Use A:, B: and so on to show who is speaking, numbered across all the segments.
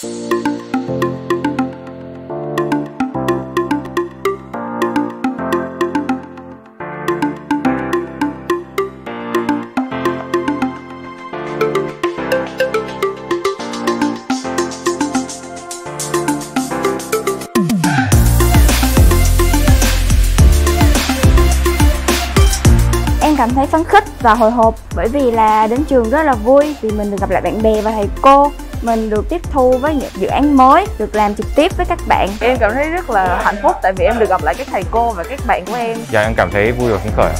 A: Em cảm thấy phấn khích và hồi hộp bởi vì là đến trường rất là vui vì mình được gặp lại bạn bè và thầy cô mình được tiếp thu với những dự án mới, được làm trực tiếp với các bạn.
B: Em cảm thấy rất là hạnh phúc tại vì em được gặp lại các thầy cô và các bạn của em.
C: Dạ em cảm thấy vui và phấn khởi.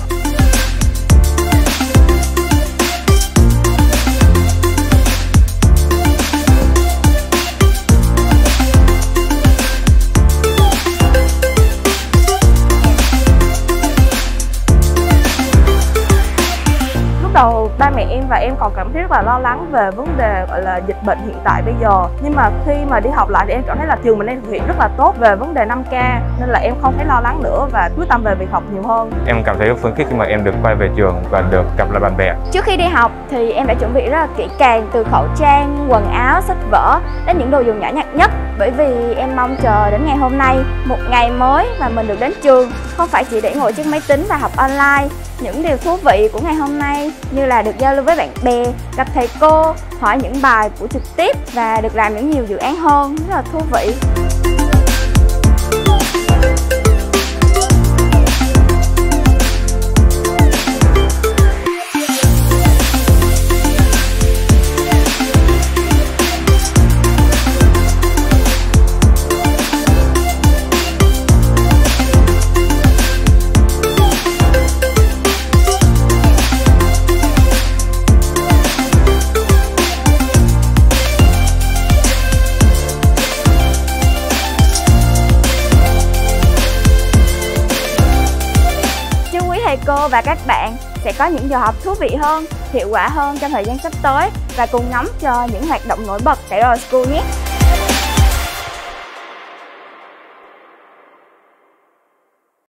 B: Đầu ba mẹ em và em còn cảm thấy rất là lo lắng về vấn đề gọi là dịch bệnh hiện tại bây giờ. Nhưng mà khi mà đi học lại thì em cảm thấy là trường mình đang thực hiện rất là tốt về vấn đề 5K nên là em không thấy lo lắng nữa và quyết tâm về việc học nhiều hơn.
C: Em cảm thấy phấn khích khi mà em được quay về trường và được gặp lại bạn bè.
A: Trước khi đi học thì em đã chuẩn bị rất là kỹ càng từ khẩu trang, quần áo, sách vở đến những đồ dùng nhỏ nhặt nhất bởi vì em mong chờ đến ngày hôm nay, một ngày mới mà mình được đến trường, không phải chỉ để ngồi trước máy tính và học online. Những điều thú vị của ngày hôm nay như là được giao lưu với bạn bè, gặp thầy cô, hỏi những bài của trực tiếp và được làm những nhiều dự án hơn, rất là thú vị. Cô và các bạn sẽ có những giờ học thú vị hơn, hiệu quả hơn trong thời gian sắp tới và cùng ngắm cho những hoạt động nổi bật tại Royal School nhé.